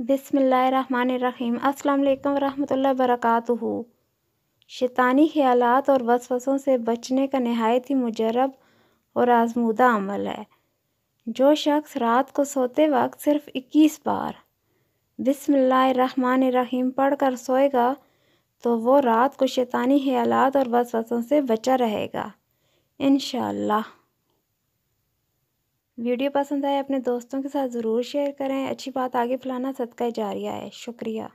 बिसमीम अस्सलाम वालेकुम रहमतुल्लाहि वबरकातुहू। शैतानी ख्यालात और वसवसों से बचने का नहायत ही मुजरब और आजमूदा अमल है। जो शख्स रात को सोते वक्त सिर्फ़ 21 बार बिसमीम पढ़कर सोएगा तो वो रात को शैतानी ख्यालात और वसवसों से बचा रहेगा। इन वीडियो पसंद आए, अपने दोस्तों के साथ ज़रूर शेयर करें। अच्छी बात आगे फैलाना सदका जारिया है। शुक्रिया।